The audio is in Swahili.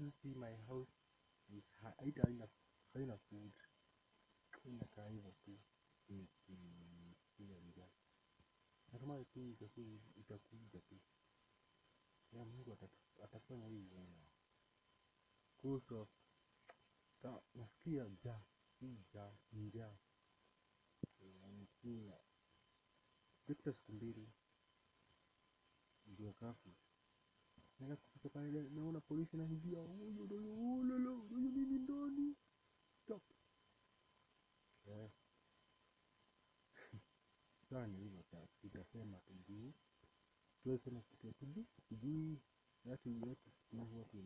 can't see my house haita haina haina food inakaa hivyo tu nikisikia njaa natumai tu itakuwa itakuja tu ya Mungu atafanya atafanya hivyo kuhusu nasikia njaa si njaa nikula zipita siku mbili ndio kafu naenda kufika pale naona polisi anaingia, huyu nini ndani stop. Ni hivyo tutasema tujui. Tuwesema kitu tujui tujui that watu have